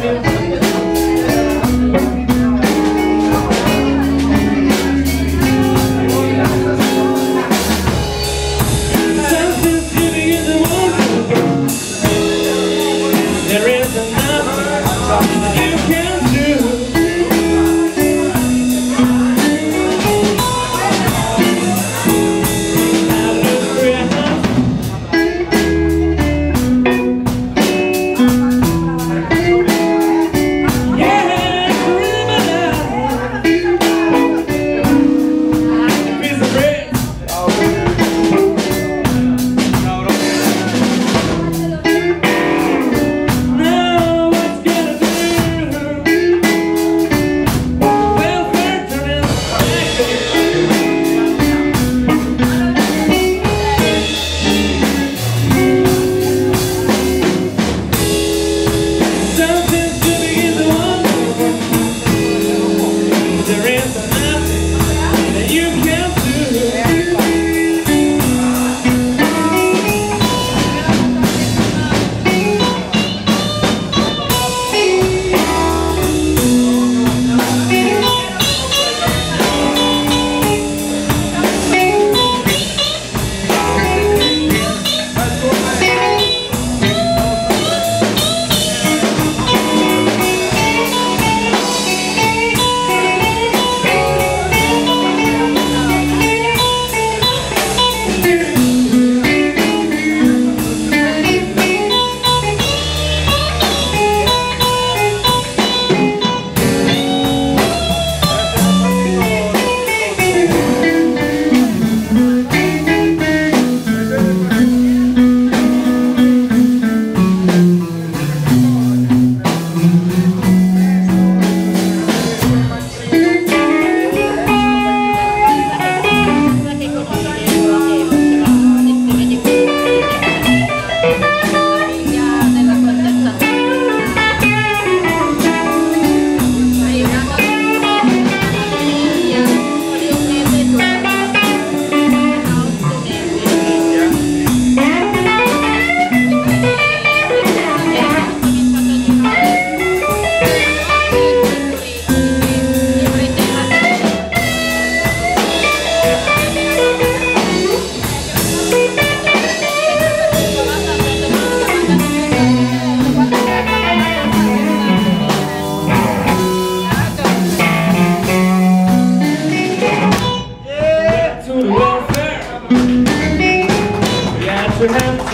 do.